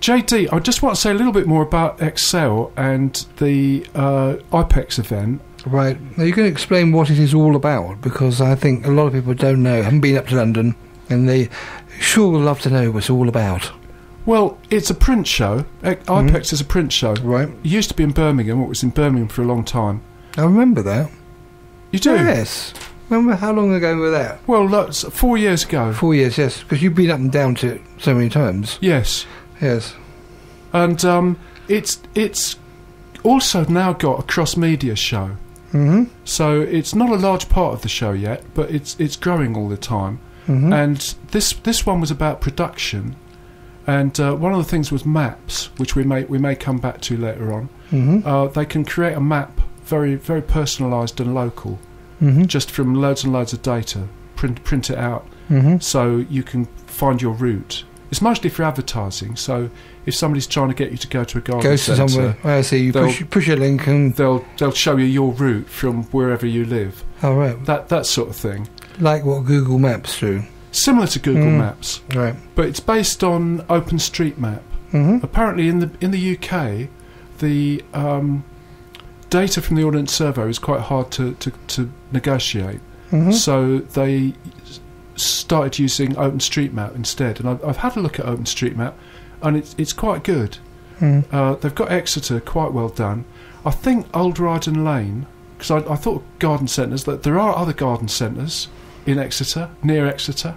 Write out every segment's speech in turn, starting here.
JD, I just want to say a little bit more about Excel and the uh, IPEX event. Right. Now you can explain what it is all about because I think a lot of people don't know, haven't been up to London, and they sure would love to know what it's all about. Well, it's a print show. IPEX is a print show. Right. It used to be in Birmingham. It was in Birmingham for a long time. I remember that. You do? Yes. Remember how long ago was that? Well, that's four years ago. Four years, yes. Because you've been up and down to it so many times. Yes. Yes. And um, it's it's also now got a cross media show. Mm-hmm. So it's not a large part of the show yet, but it's it's growing all the time. Mm-hmm. And this this one was about production, and uh, one of the things was maps, which we may we may come back to later on. mm-hmm. Uh, they can create a map very very personalised and local, Mm-hmm. just from loads and loads of data. Print print it out Mm-hmm. so you can find your route. It's mostly for advertising. So if somebody's trying to get you to go to a garden to centre, somewhere. I see. You push, push a link and. they'll they'll show you your route from wherever you live. Oh, right. That that sort of thing. Like what Google Maps do. Similar to Google Mm. Maps, Right. but it's based on OpenStreetMap. Mm-hmm. Apparently, in the in the UK, the um, data from the Ordnance Survey is quite hard to to, to negotiate. Mm-hmm. So they started using OpenStreetMap instead, and I've, I've had a look at OpenStreetMap, and it's it's quite good. Mm. Uh, they've got Exeter quite well done. I think Old Rydon Lane, because I, I thought garden centres that there are other garden centres in Exeter, near Exeter,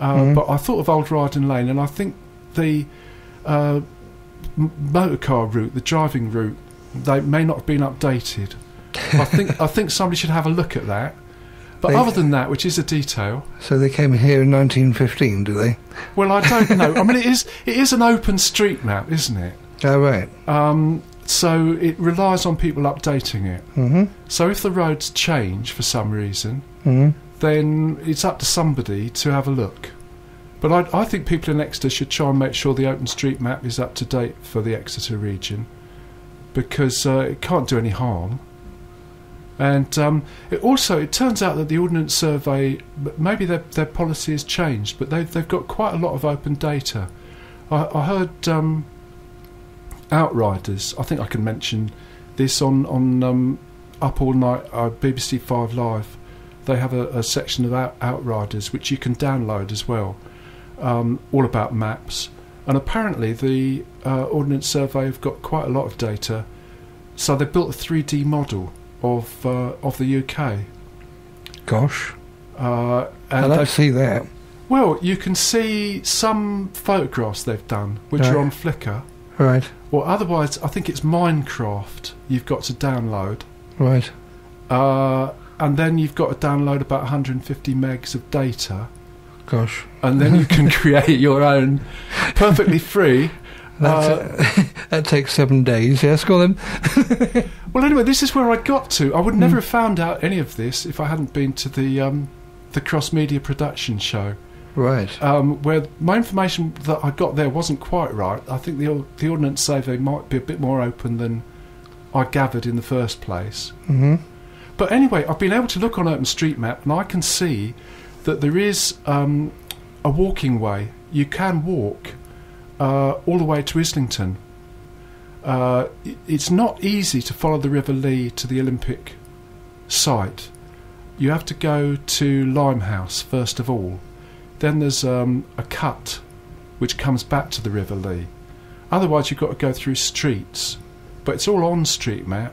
uh, Mhm. but I thought of Old Rydon Lane, and I think the uh, m- motor car route, the driving route, they may not have been updated. I think I think somebody should have a look at that. But They- other than that, which is a detail, So they came here in 1915, do they? well, I don't know. I mean, it is it is an open street map, isn't it? Oh, right. Um, so it relies on people updating it. Mm-hmm. So if the roads change for some reason, Mm-hmm. then it's up to somebody to have a look. But I, I think people in Exeter should try and make sure the open street map is up to date for the Exeter region because uh, it can't do any harm. And um, it also, it turns out that the Ordnance Survey, maybe their, their policy has changed, but they've, they've got quite a lot of open data. I, I heard um, Outriders, I think I can mention this on, on um, Up All Night, uh, BBC Five Live. They have a, a section of out, Outriders which you can download as well, um, all about maps. And apparently, the uh, Ordnance Survey have got quite a lot of data, so they built a 3D model of uh, of the UK. Gosh. Uh, like to see that. well, you can see some photographs they've done, which are on Flickr. Right. Or otherwise, I think it's Minecraft you've got to download. Right. Uh, and then you've got to download about 150 megs of data. Gosh. And then you can create your own perfectly free. Uh, that takes seven days. Yes, go on then. Well, anyway, this is where I got to. I would never have found out any of this if I hadn't been to the um, the cross media production show, Right. um, where my information that I got there wasn't quite right. I think the the Ordnance Survey might be a bit more open than I gathered in the first place. Mm-hmm. But anyway, I've been able to look on OpenStreetMap and I can see that there is um, a walking way. You can walk uh, all the way to Islington. Uh, it's not easy to follow the River Lee to the Olympic site. You have to go to Limehouse first of all. Then there's um, a cut which comes back to the River Lee. Otherwise, you've got to go through streets. But it's all on Street Map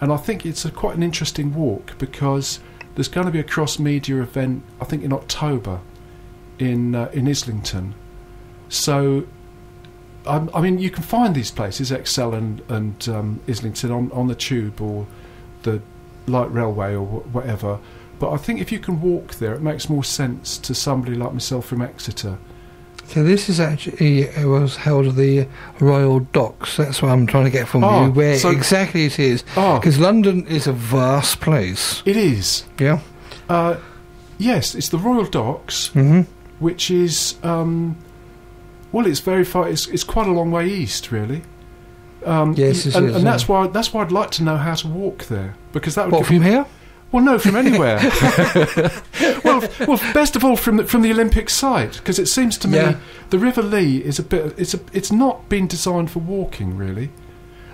and I think it's a, quite an interesting walk because there's going to be a cross media event, I think in October, in uh, in Islington. So, um, I mean, you can find these places, Excel and and um, Islington, on on the tube or the light railway or wh- whatever. But I think if you can walk there, it makes more sense to somebody like myself from Exeter. So this is actually it was held at the Royal Docks. That's what I'm trying to get from Oh, you, where so- exactly it is. Oh, Because London is a vast place. it is. Yeah. Uh, yes, it's the Royal Docks. Mm-hmm. which is um, well, it's very far. It's, it's quite a long way east, really. Um, Yes, it and, is, and yeah. that's why that's why I'd like to know how to walk there because that would What from you, here? Well, no, from anywhere. well, well, best of all from the, from the Olympic site, because it seems to me Yeah. the River Lee is a bit. It's a. It's not been designed for walking really,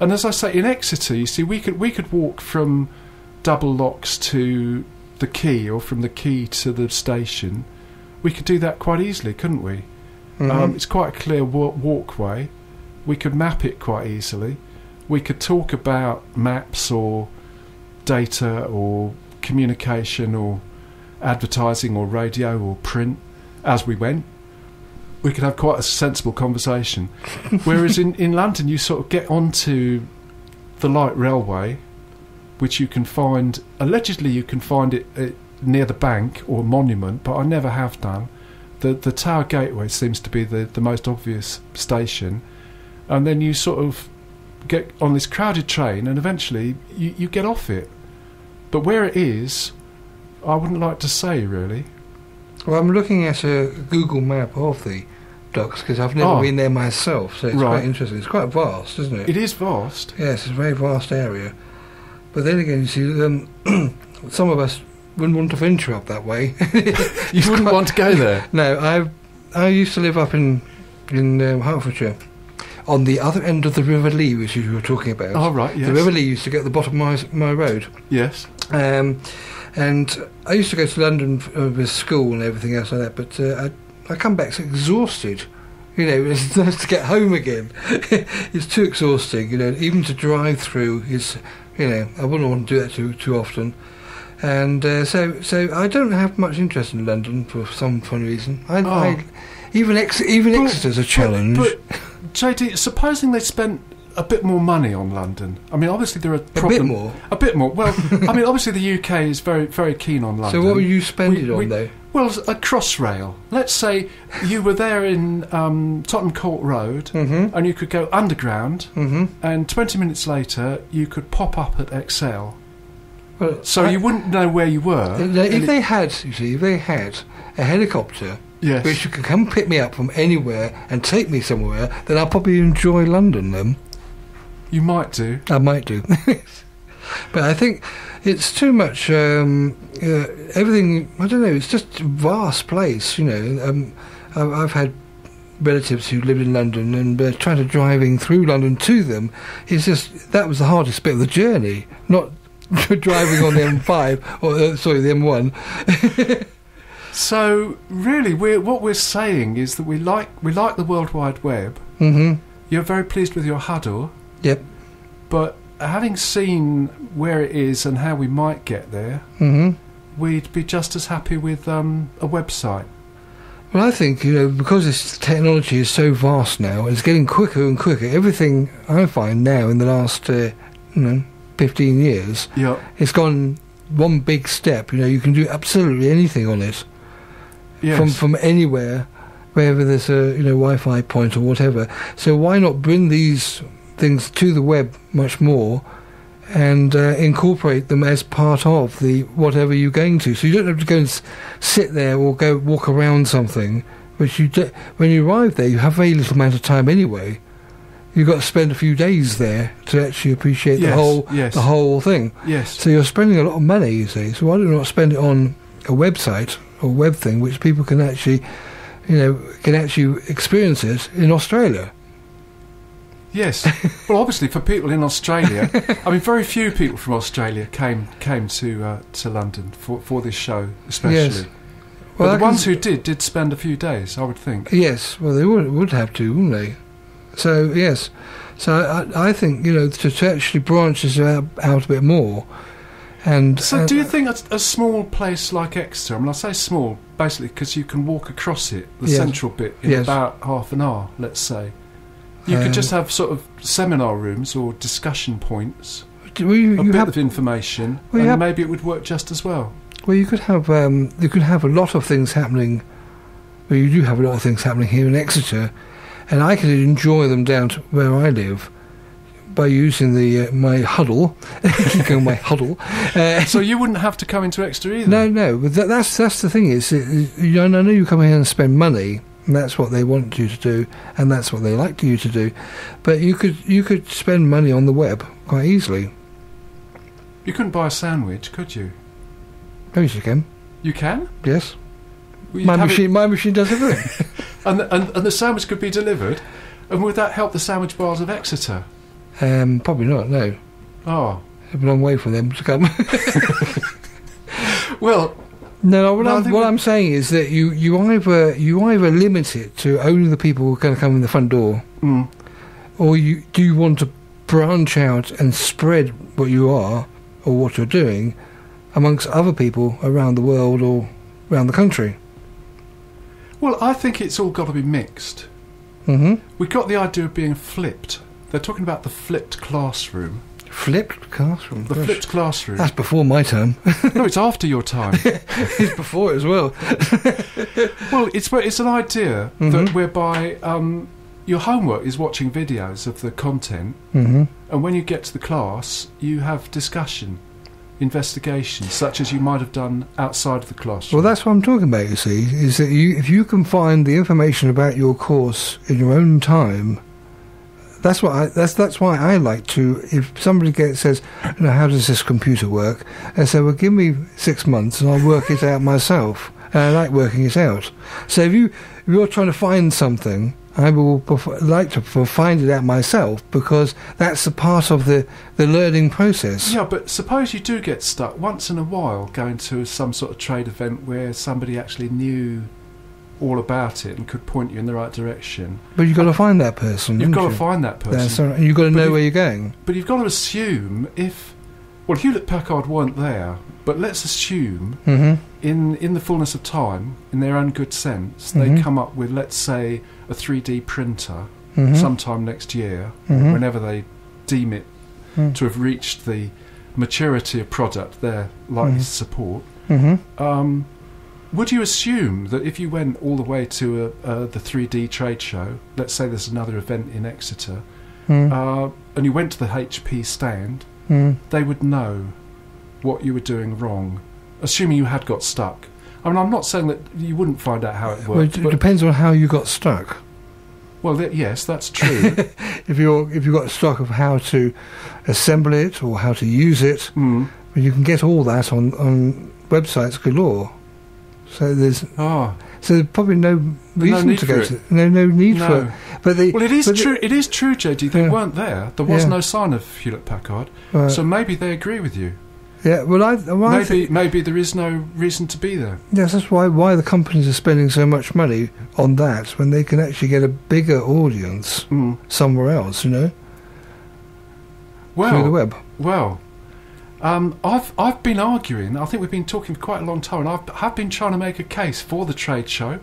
and as I say, in Exeter, you see, we could we could walk from Double Locks to the quay, or from the quay to the station. We could do that quite easily, couldn't we? Mhm. Um, it's quite a clear wa- walkway. We could map it quite easily. We could talk about maps or data or communication or advertising or radio or print as we went. We could have quite a sensible conversation. Whereas in, in London, you sort of get onto the light railway, which you can find, allegedly, you can find it uh, near the bank or monument, but I never have done the the Tower Gateway seems to be the, the most obvious station, and then you sort of get on this crowded train, and eventually you, you get off it. But where it is, I wouldn't like to say really. Well, I'm looking at a Google map of the docks because I've never Oh. been there myself, so it's Right. quite interesting. It's quite vast, isn't it? It is vast. Yes, it's a very vast area. But then again, you see, um, some of us wouldn't want to venture up that way. You wouldn't want to go there. no, I I used to live up in in um, Hertfordshire, on the other end of the River Lee, which you were talking about. Oh right, yes, The River Lee used to get at the bottom of my, my road. yes. Um, and I used to go to London uh, with school and everything else like that, but uh, I, I come back so exhausted. You know, it's nice to get home again. it's too exhausting, you know, even to drive through is, you know, I wouldn't want to do that too, too often. And uh, so, so I don't have much interest in London for some funny reason. I, Oh. I, even Ex- even But- Exeter's a challenge. But JD, supposing they spent a bit more money on London. I mean, obviously there are a bit more. A bit more. Well, I mean, obviously the UK is very, very keen on London. So what would you spend We- it on we- though? Well, a crossrail. Let's say you were there in um, Tottenham Court Road, Mm-hmm. and you could go underground, Mm-hmm. and 20 minutes later you could pop up at Excel. Well, So I- you wouldn't know where you were. And If it- they had, you see, if they had a helicopter yes. which could come pick me up from anywhere and take me somewhere, then I'll probably enjoy London. Then you might do. I might do, but I think it's too much. Um, uh, everything I don't know. It's just a vast place. You know, um, I've, I've had relatives who lived in London and uh, trying to driving through London to them is just that was the hardest bit of the journey, not. driving on the M5 or uh, sorry the M1 So really, we're, what we're saying is that we like we like the World Wide Web. hmm You're very pleased with your Hudl, Yep. but having seen where it is and how we might get there, hmm we'd be just as happy with um, a website. Well, I think you know because this technology is so vast now, it's getting quicker and quicker. Everything I find now in the last uh, you know fifteen years, Yeah. it's gone one big step. You know, you can do absolutely anything on it Yes. from from anywhere, wherever there's a you know Wi-Fi point or whatever. So why not bring these things to the web much more? And uh, incorporate them as part of the whatever you're going to, so you don't have to go and s- sit there or go walk around something. Which you do, when you arrive there, you have very little amount of time anyway. You've got to spend a few days there to actually appreciate yes. the whole Yes. the whole thing. Yes. So you're spending a lot of money, you see. So why do you not spend it on a website or web thing which people can actually, you know, can actually experience it in Australia? Yes. well, obviously, for people in Australia, I mean, very few people from Australia came came to uh, to London for, for this show, especially. Yes. But the ones who did did spend a few days, I would think. Yes, well, they would would have to, wouldn't they? So yes, so I, I think you know to, to actually branch this out, out a bit more, and So, and- do you think a, a small place like Exeter? I mean, I say small basically because you can walk across it, the Yes. central bit, in Yes. about half an hour. Let's say. You Um, could just have sort of seminar rooms or discussion points, you, a bit have of information, and have- maybe it would work just as well. Well, you could have um, you could have a lot of things happening. Well, you do have a lot of things happening here in Exeter, and I could enjoy them down to where I live by using the uh, my Hudl, going my Hudl. Uh, So you wouldn't have to come into Exeter either. no, no, but that, that's that's the thing is, it, it- you know, I know you come here and spend money, and that's what they want you to do, and that's what they like you to do, but you could you could spend money on the web quite easily. You couldn't buy a sandwich, could you? Yes, you can. You can. Yes. You'd My have it- machine, my machine does everything. and, the, and and the sandwich could be delivered. And would that help the sandwich bars of Exeter? um, probably not. No, Oh, a long way for them to come. well, no. What, No, I'm, what I'm saying is that you, you either you either limit it to only the people who are going to come in the front door, mm, or you do you want to branch out and spread what you are or what you're doing amongst other people around the world or around the country. Well, I think it's all got to be mixed. hmm We got the idea of being flipped. They're talking about the flipped classroom. Flipped classroom. The gosh. flipped classroom. That's before my time. no, it's after your time. it's before it as well. well, it's it's an idea Mhm. that whereby um, your homework is watching videos of the content, hmm and when you get to the class, you have discussion, investigation, such as you might have done outside of the classroom. Well, that's what I'm talking about. You see, is that you if you can find the information about your course in your own time. That's what I, that's that's why I like to. If somebody gets says, you know, how does this computer work? I say, well, give me six months and I'll work it out myself. And I like working it out. So if you if you're trying to find something, I will pref- like to find it out myself because that's a part of the the learning process. Yeah, but suppose you do get stuck once in a while going to some sort of trade event where somebody actually knew all about it and could point you in the right direction. But you've got to find that person. You've got you? to find that person. That's right. You've got to But know where you're going. But you've got to assume if, well, Hewlett Packard weren't there, but let's assume Mm-hmm. In in the fullness of time, in their own good sense, Mhm. they come up with, let's say, a 3D printer Mm-hmm. sometime next year, Mhm. whenever they deem it Mm. to have reached the maturity of product they're likely to support. Mm-hmm. Um, would you assume that if you went all the way to a, uh, the 3D trade show, let's say there's another event in Exeter, Mm. uh, and you went to the HP stand, Mm. they would know what you were doing wrong, assuming you had got stuck. I mean, I'm not saying that you wouldn't find out how it Well, worked, it but depends on how you got stuck. well, th- yes, that's true. If you're if you got stuck of how to assemble it or how to use it, mm. well, you can get all that on on websites galore. So there's Ah, so there's probably no no reason need to go it. to no no need for it. But the Well, it is but the- true. It is true, JD. They Yeah. weren't there. There was Yeah. no sign of Hewlett Packard. uh, So maybe they agree with you. Yeah, well, I, well, I maybe think, maybe there is no reason to be there. yes, that's why why the companies are spending so much money on that when they can actually get a bigger audience Mm. somewhere else, you know, through the Well, web. well. Um, I've I've been arguing. I think we've been talking for quite a long time. And I've I've been trying to make a case for the trade show,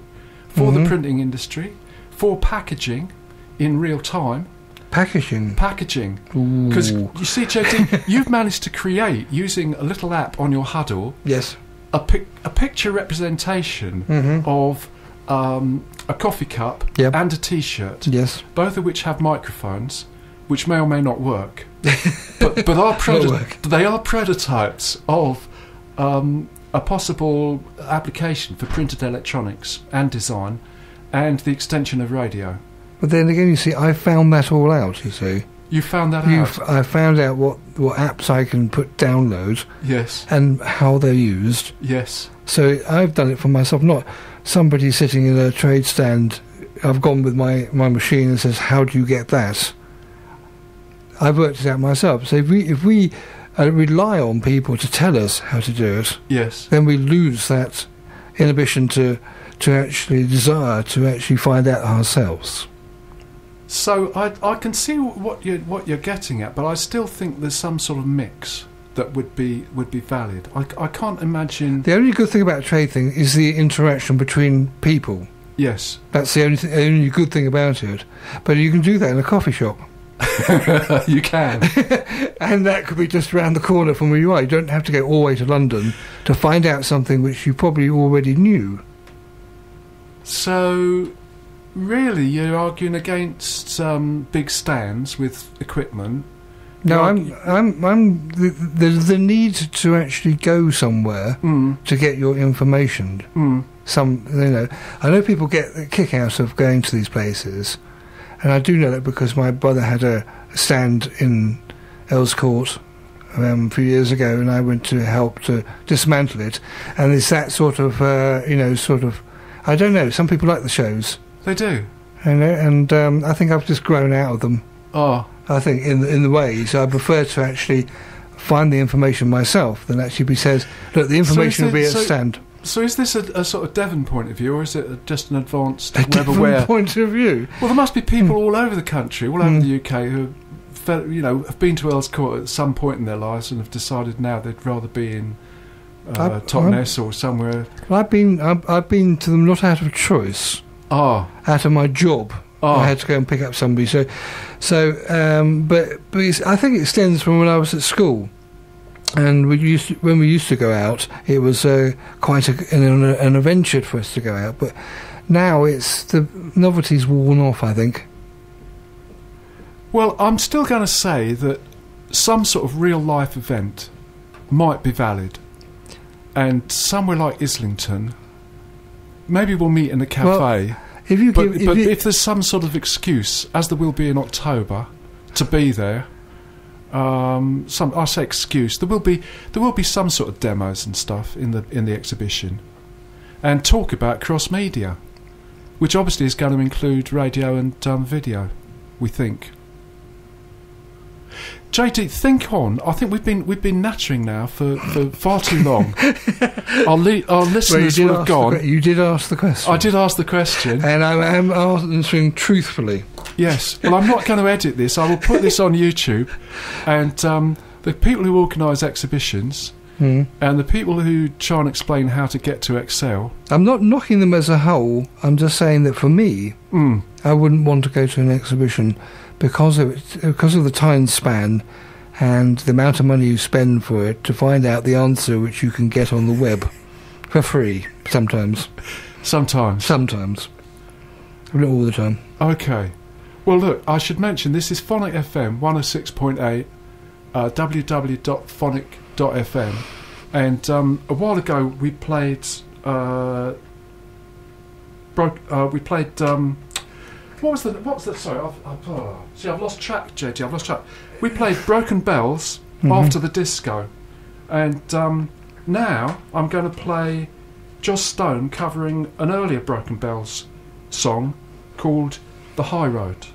for Mhm. the printing industry, for packaging in real time. Packaging. Packaging, because you see, JD, you've managed to create using a little app on your Hudl Yes. a pic- a picture representation Mm-hmm. of um, a coffee cup Yep. and a T-shirt, Yes. both of which have microphones, which may or may not work, but but are proto- they are prototypes of um, a possible application for printed electronics and design, and the extension of radio. But then again, you see, I found that all out. You see, You found that you out? I found out what what apps I can put download Yes, and how they're used. yes. So I've done it for myself, not somebody sitting in a trade stand. I've gone with my, my machine and says, "How do you get that?" I've worked it out myself. So if we if we uh, rely on people to tell us how to do it, Yes. then we lose that inhibition to to actually desire to actually find out ourselves. So I I can see what you what you're getting at, but I still think there's some sort of mix that would be would be valid. I, I can't imagine. The only good thing about trade thing is the interaction between people. Yes, That's the only th- only good thing about it. But you can do that in a coffee shop, you can. and that could be just around the corner from where you are. You don't have to go all the way to London to find out something which you probably already knew. So really, you're arguing against um, big stands with equipment. No, I'm I'm I'm the, there's the need to actually go somewhere Mm, to get your information. mm, some you know I know people get a kick out of going to these places and I do know that because my brother had a stand in Earls Court um, a few years ago, and I went to help to dismantle it. And it's that sort of, uh, you know, sort of. I don't know. Some people like the shows, They do. and and um, I think I've just grown out of them. Oh, I think in in the ways I prefer to actually find the information myself than actually be says, look, the information will be at so- stand. so is this a, a sort of Devon point of view, or is it a, just an advanced A web aware? point of view. Well, there must be people all over the country, all over Mm. the UK, who, you know, have been to Earl's Court at some point in their lives and have decided now they'd rather be in uh, Totnes or somewhere. I've been I've, I've been to them not out of choice, Ah, out of my job. I ah, had to go and pick up somebody. So, so, um, but but it's, I think it stems from when I was at school, and we used to, when we used to go out, it was uh, quite a, an, an adventure for us to go out. But now it's the novelty's worn off. I think. Well, I'm still going to say that some sort of real life event might be valid, and somewhere like Islington, maybe we'll meet in a cafe. If you but give, if but you, if there's some sort of excuse, as there will be in October, to be there, um, some I say excuse, there will be there will be some sort of demos and stuff in the in the exhibition, and talk about cross media, which obviously is going to include radio and um, video, we think. JD, think on. I think we've been we've been nattering now for, for far too long. our, li- our you listeners did will have ask the gone. you did ask the question. I did ask the question. and I am answering truthfully. Yes. Well, I'm not going to edit this. I will put this on YouTube, and um, the people who organise exhibitions Hmm. and the people who try and explain how to get to Excel. I'm not knocking them as a whole. I'm just saying that for me, Mm, I wouldn't want to go to an exhibition because of it, because of the time span and the amount of money you spend for it to find out the answer which you can get on the web for free sometimes. sometimes. Sometimes. Not all the time. Okay. Well, look, I should mention this is Phonic FM 106.8, uh, www.phonic.fm. And um, a while ago we played. Uh, broke, uh, we played. Um, what was the. What was the. Sorry, I've, I've, oh, see, I've lost track, JJ, I've lost track. We played Broken Bells Mhm. after the disco. And um, now I'm going to play Joss Stone covering an earlier Broken Bells song called The High Road.